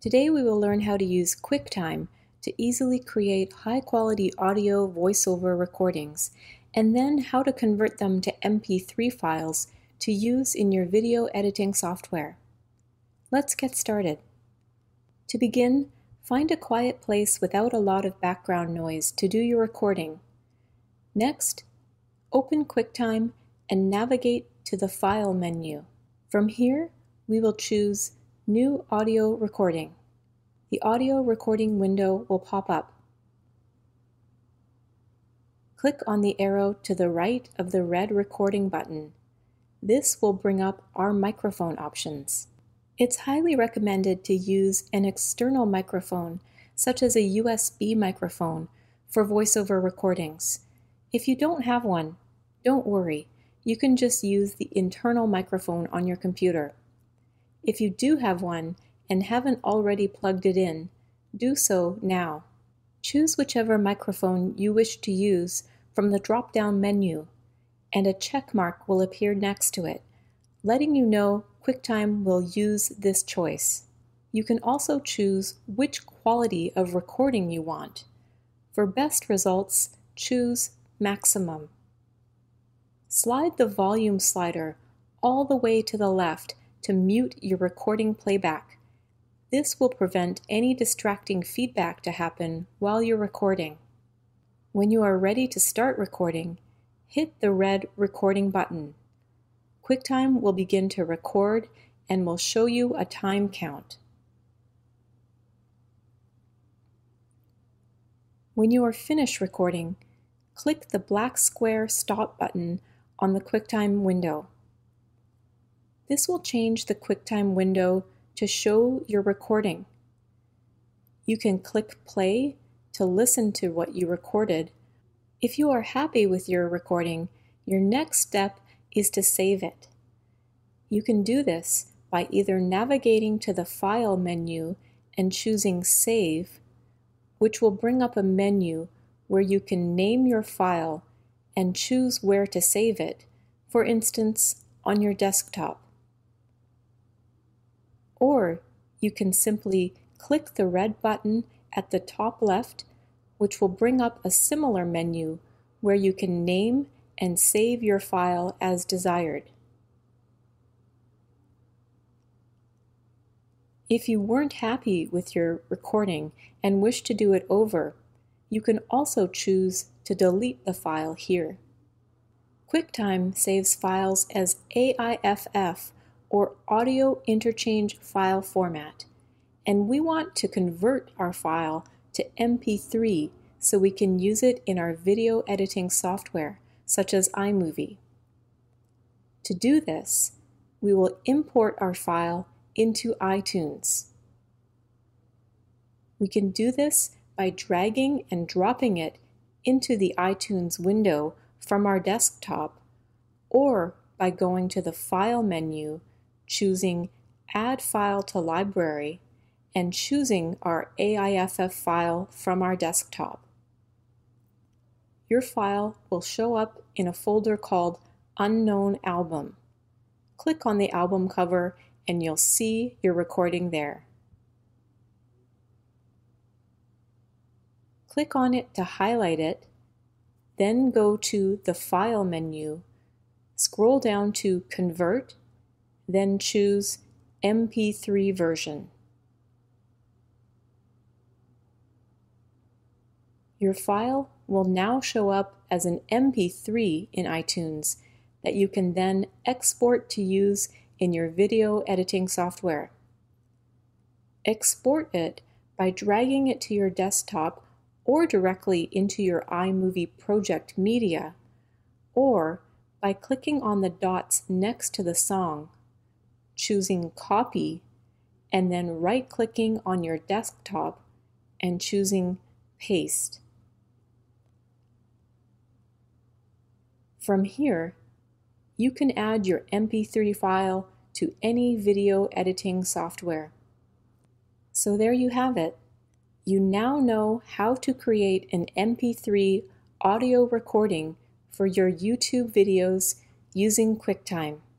Today we will learn how to use QuickTime to easily create high-quality audio voiceover recordings, and then how to convert them to MP3 files to use in your video editing software. Let's get started. To begin, find a quiet place without a lot of background noise to do your recording. Next, open QuickTime and navigate to the File menu. From here, we will choose New Audio Recording. The audio recording window will pop up. Click on the arrow to the right of the red recording button. This will bring up our microphone options. It's highly recommended to use an external microphone, such as a USB microphone, for voiceover recordings. If you don't have one, don't worry you can just use the internal microphone on your computer. If you do have one and haven't already plugged it in, do so now. Choose whichever microphone you wish to use from the drop-down menu, and a check mark will appear next to it, letting you know QuickTime will use this choice. You can also choose which quality of recording you want. For best results, choose Maximum. Slide the volume slider all the way to the left to mute your recording playback. This will prevent any distracting feedback to happen while you're recording. When you are ready to start recording, hit the red recording button. QuickTime will begin to record and will show you a time count. When you are finished recording, click the black square stop button on the QuickTime window. This will change the QuickTime window to show your recording. You can click play to listen to what you recorded. If you are happy with your recording, your next step is to save it. You can do this by either navigating to the File menu and choosing Save, which will bring up a menu where you can name your file and choose where to save it, for instance, on your desktop. Or you can simply click the red button at the top left, which will bring up a similar menu where you can name and save your file as desired. If you weren't happy with your recording and wish to do it over, you can also choose to delete the file here. QuickTime saves files as AIFF or Audio Interchange File Format, and we want to convert our file to MP3 so we can use it in our video editing software, such as iMovie. To do this, we will import our file into iTunes. We can do this by dragging and dropping it into the iTunes window from our desktop or by going to the File menu, choosing Add File to Library, and choosing our AIFF file from our desktop. Your file will show up in a folder called Unknown Album. Click on the album cover and you'll see your recording there. Click on it to highlight it, then go to the File menu, scroll down to Convert, then choose MP3 version. Your file will now show up as an MP3 in iTunes that you can then export to use in your video editing software. Export it by dragging it to your desktop or directly into your iMovie project media, or by clicking on the dots next to the song, choosing Copy, and then right-clicking on your desktop and choosing Paste. From here, you can add your MP3 file to any video editing software. So there you have it you now know how to create an MP3 audio recording for your YouTube videos using QuickTime.